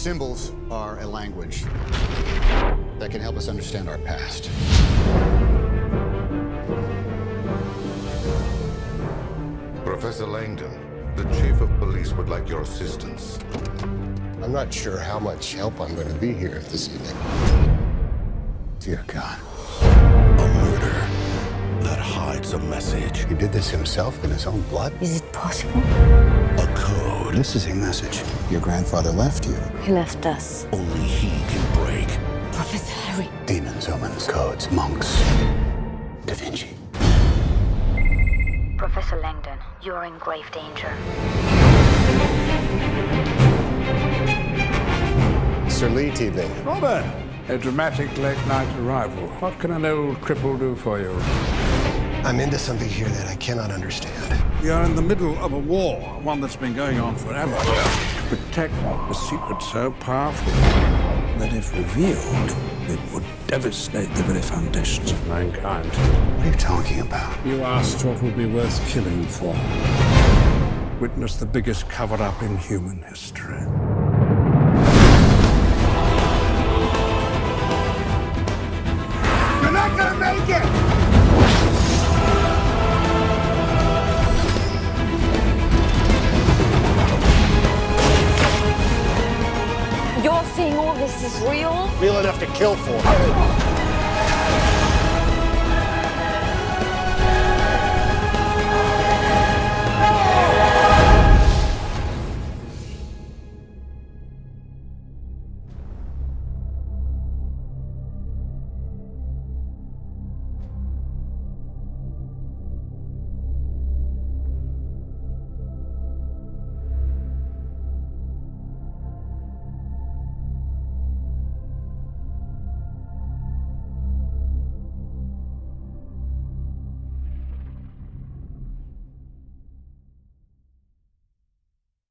Symbols are a language that can help us understand our past. Professor Langdon, the chief of police would like your assistance. I'm not sure how much help I'm going to be here this evening. Dear God. Hides a message. He did this himself in his own blood? Is it possible? A code This is a message. Your grandfather left you. He left us. only he can break. Professor Harry. Demons, omens, codes, monks. Da Vinci. Professor Langdon, you're in grave danger. Sir Leigh evening. Robert, a dramatic late night arrival. What can an old cripple do for you? I'm into something here that I cannot understand. We are in the middle of a war, one that's been going on forever. To protect a secret so powerful that if revealed, it would devastate the very foundations of mankind. What are you talking about? You asked what would be worth killing for. Witness the biggest cover up in human history. You're not gonna make it! This is real? Real enough to kill for.